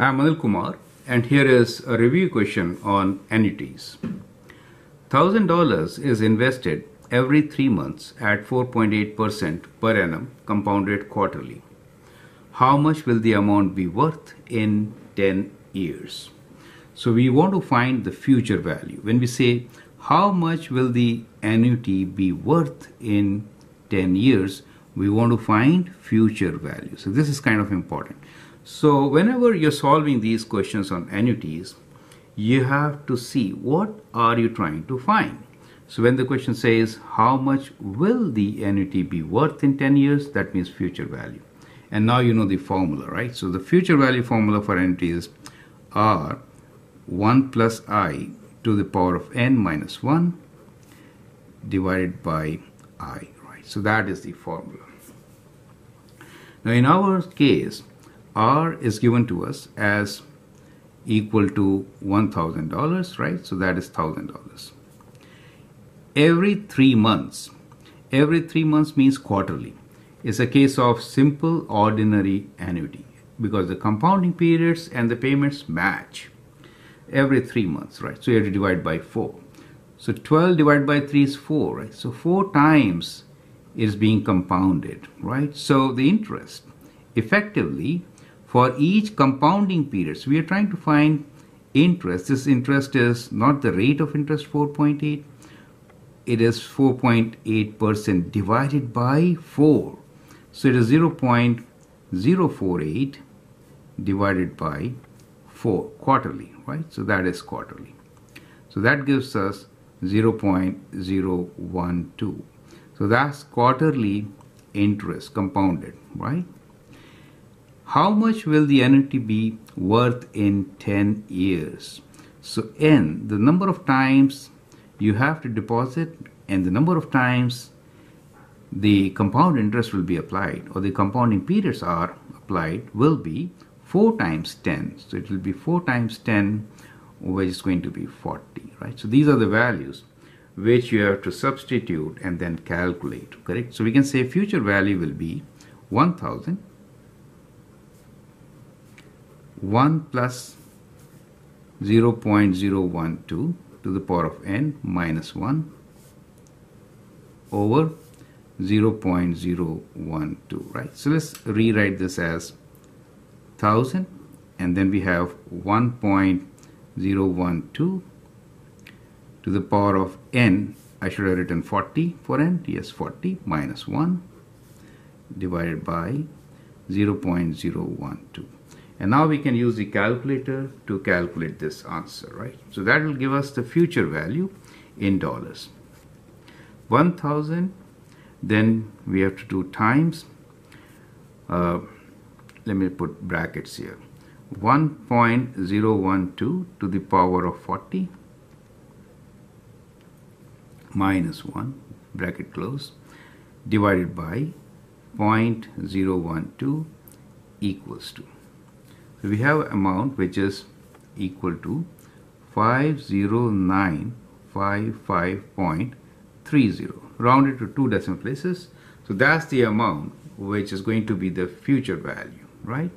I'm Anil Kumar and here is a review question on annuities. $1,000 is invested every three months at 4.8% per annum compounded quarterly. How much will the amount be worth in 10 years? So we want to find the future value. When we say how much will the annuity be worth in 10 years, we want to find future value. So this is kind of important. So whenever you're solving these questions on annuities, you have to see what are you trying to find. So when the question says how much will the annuity be worth in 10 years, that means future value. And now you know the formula, right? So the future value formula for annuity is R 1 plus I to the power of n minus 1 divided by I, right? So that is the formula. Now in our case, R is given to us as equal to $1,000, right? So that is $1,000. Every three months, every three months means quarterly, It's a case of simple ordinary annuity because the compounding periods and the payments match every three months, right? So you have to divide by four. So 12 divided by 3 is 4, right? So 4 times is being compounded, right? So the interest effectively for each compounding period, so we are trying to find interest. This interest is not the rate of interest 4.8, it is 4.8% divided by 4. So it is 0.048 divided by 4 quarterly, right? So that is quarterly. So that gives us 0.012. So that's quarterly interest compounded, right? How much will the annuity be worth in 10 years? So n, the number of times you have to deposit and the number of times the compound interest will be applied or the compounding periods are applied will be 4 times 10. So it will be 4 times 10 which is going to be 40, right? So these are the values which you have to substitute and then calculate, correct? So we can say future value will be 1000 1 plus 0.012 to the power of n minus 1 over 0.012 right? So let's rewrite this as 1000 and then we have 1.012 to the power of n. I should have written 40 for n. Yes 40 minus 1 divided by 0.012 and now we can use the calculator to calculate this answer, right? So that will give us the future value in dollars. 1000, then we have to do times, uh, let me put brackets here, 1.012 to the power of 40 minus 1, bracket close, divided by 0.012 equals to we have amount which is equal to 50955.30 rounded to two decimal places. So that's the amount which is going to be the future value, right?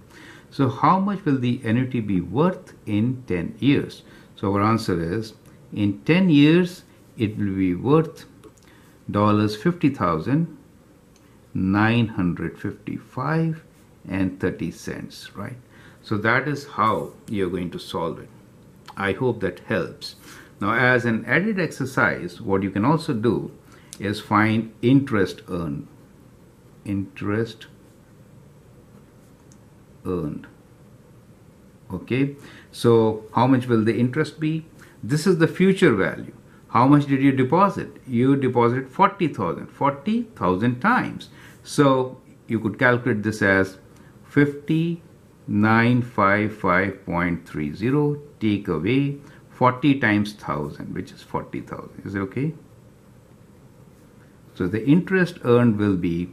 So how much will the annuity be worth in 10 years? So our answer is in 10 years it will be worth dollars 50,000 955 and 30 cents, right? So that is how you're going to solve it. I hope that helps. Now as an added exercise, what you can also do is find interest earned. Interest earned. Okay, so how much will the interest be? This is the future value. How much did you deposit? You deposited 40,000, 40,000 times. So you could calculate this as 50 955.30 take away 40 times 1000 which is 40,000 is it okay? So the interest earned will be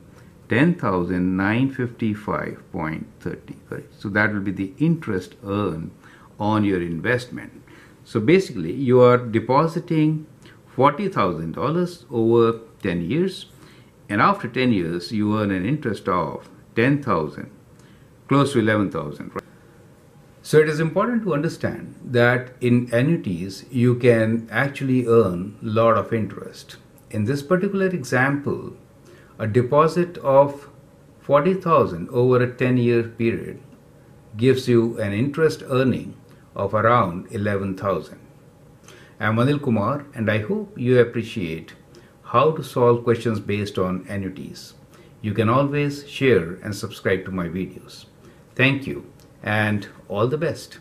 10,955.30 right so that will be the interest earned on your investment. So basically you are depositing $40,000 over 10 years and after 10 years you earn an interest of 10,000 close to 11,000. Right? So it is important to understand that in annuities you can actually earn a lot of interest. In this particular example, a deposit of 40,000 over a 10 year period gives you an interest earning of around 11,000. I'm Anil Kumar and I hope you appreciate how to solve questions based on annuities. You can always share and subscribe to my videos. Thank you and all the best.